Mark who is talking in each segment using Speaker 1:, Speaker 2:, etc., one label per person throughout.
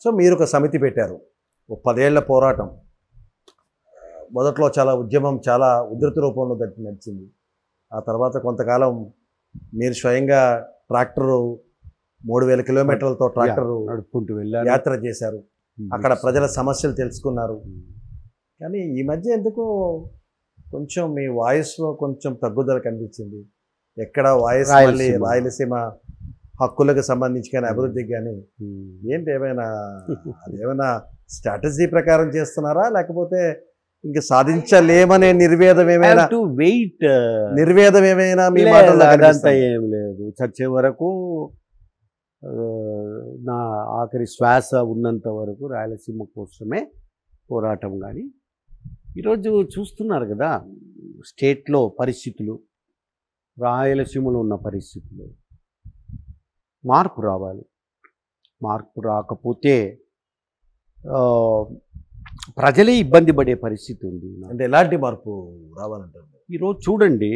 Speaker 1: So మీరు ఒక సమితి పెట్టారు. ఒక పదేళ్ళ పోరాటం. మొదట్లో చాలా ఉద్యమం చాలా ఉధృత రూపంలో గట్టి నడిచింది. ఆ తర్వాత కొంతకాలం మీరు స్వయంగా ట్రాక్టరు మూడు వేల కిలోమీటర్లతో ట్రాక్టరు
Speaker 2: నడుపుకుంటూ వెళ్ళాను
Speaker 1: యాత్ర చేశారు. అక్కడ ప్రజల సమస్యలు తెలుసుకున్నారు. కానీ ఈ మధ్య ఎందుకో కొంచెం మీ వాయిస్లో కొంచెం తగ్గుదల కనిపించింది. ఎక్కడ వాయిస్ మళ్ళీ
Speaker 2: రాయలసీమ.
Speaker 1: హక్కులకు సంబంధించి కానీ అభివృద్ధికి కానీ. ఏంటి ఏమైనా అదేమైనా స్ట్రాటజీ ప్రకారం చేస్తున్నారా? లేకపోతే ఇంకా సాధించలేమనే నిర్వేదం ఏమైనా
Speaker 2: టు వెయిట్
Speaker 1: నిర్వేదం ఏమైనా మీ
Speaker 2: అదంతా? ఏం లేదు. చచ్చే వరకు నా ఆఖరి శ్వాస ఉన్నంత వరకు రాయలసీమ కోసమే పోరాటం కానీ ఈరోజు చూస్తున్నారు కదా స్టేట్లో పరిస్థితులు రాయలసీమలో ఉన్న పరిస్థితులు. మార్పు రావాలి. మార్పు రాకపోతే ప్రజలే ఇబ్బంది పడే పరిస్థితి ఉంది.
Speaker 1: అంటే ఎలాంటి మార్పు రావాలంటారు?
Speaker 2: ఈరోజు చూడండి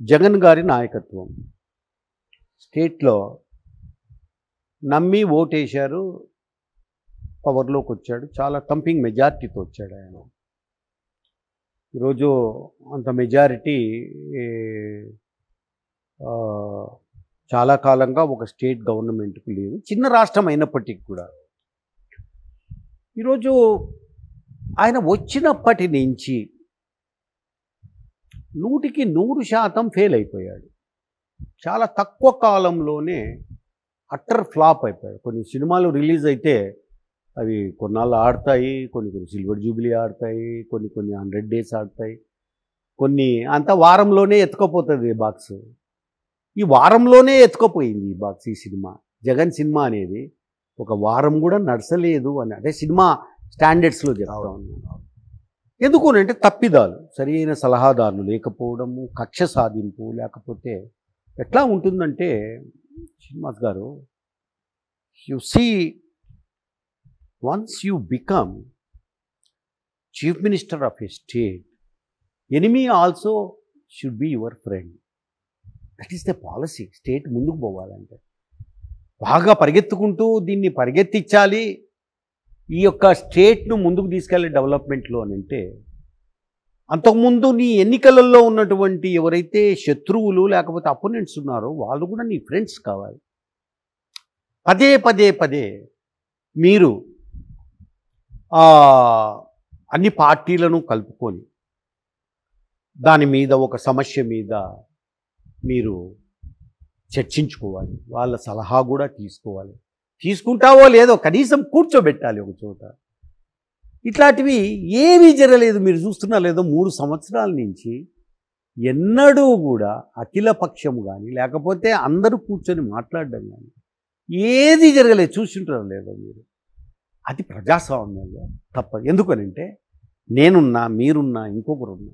Speaker 2: జగన్ గారి నాయకత్వం. స్టేట్లో నమ్మి ఓటేశారు పవర్లోకి వచ్చాడు. చాలా తంపింగ్ మెజారిటీతో వచ్చాడు ఆయన. ఈరోజు అంత మెజారిటీ చాలా కాలంగా ఒక స్టేట్ గవర్నమెంట్కు లేదు. చిన్న రాష్ట్రం అయినప్పటికీ కూడా. ఈరోజు ఆయన వచ్చినప్పటి నుంచి నూటికి నూరు శాతం ఫెయిల్ అయిపోయాడు. చాలా తక్కువ కాలంలోనే అట్టర్ ఫ్లాప్ అయిపోయాడు. కొన్ని సినిమాలు రిలీజ్ అయితే అవి కొన్నాళ్ళు ఆడతాయి కొన్ని కొన్ని సిల్వర్ జూబిలీ ఆడతాయి కొన్ని కొన్ని హండ్రెడ్ డేస్ ఆడతాయి. కొన్ని అంత వారంలోనే ఎత్తుకపోతుంది బాక్స్. ఈ వారంలోనే ఎత్తుకపోయింది ఈ బాక్స్ ఈ సినిమా. జగన్ సినిమా అనేది ఒక వారం కూడా నడచలేదు అని. అంటే సినిమా స్టాండర్డ్స్లో చెప్తా ఉన్నాను. ఎందుకు అంటే తప్పిదాలు. సరి అయిన సలహాదారులు లేకపోవడము కక్ష సాధింపు లేకపోతే ఎట్లా ఉంటుందంటే శ్రీనివాస్ గారు you see once you become chief minister of a state enemy also should be your friend that is the policy state ముందుకు పోవాలంటే. బాగా పరిగెత్తుకుంటూ దీన్ని పరిగెత్తించాలి. ఈ యొక్క స్టేట్ను ముందుకు తీసుకెళ్ళే డెవలప్మెంట్లో అని అంటే అంతకుముందు నీ ఎన్నికలలో ఉన్నటువంటి ఎవరైతే శత్రువులు లేకపోతే అపోనెంట్స్ ఉన్నారో వాళ్ళు కూడా నీ ఫ్రెండ్స్ కావాలి. పదే పదే పదే మీరు అన్ని పార్టీలను కలుపుకొని దాని మీద ఒక సమస్య మీద మీరు చర్చించుకోవాలి. వాళ్ళ సలహా కూడా తీసుకోవాలి. తీసుకుంటావో లేదో కనీసం కూర్చోబెట్టాలి ఒక చోట. ఇట్లాంటివి ఏమీ జరగలేదు. మీరు చూస్తున్నా లేదో మూడు సంవత్సరాల నుంచి ఎన్నడూ కూడా అఖిల పక్షం కానీ లేకపోతే అందరూ కూర్చొని మాట్లాడడం కానీ ఏది జరగలేదు. చూసింటారు లేదో మీరు. అది ప్రజాస్వామ్యంలో తప్ప ఎందుకనంటే నేనున్నా మీరున్నా ఇంకొకరున్నా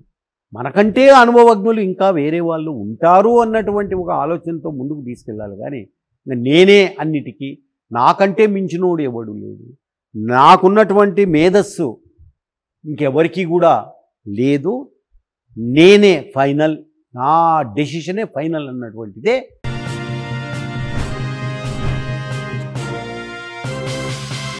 Speaker 2: మనకంటే అనుభవజ్ఞులు ఇంకా వేరే వాళ్ళు ఉంటారు అన్నటువంటి ఒక ఆలోచనతో ముందుకు తీసుకెళ్ళాలి. కానీ నేనే అన్నిటికీ నాకంటే మించినోడు ఎవడు లేడు. నాకున్నటువంటి మేధస్సు ఇంకెవరికి కూడా లేదు. నేనే ఫైనల్ నా డెసిషనే ఫైనల్ అన్నటువంటిదే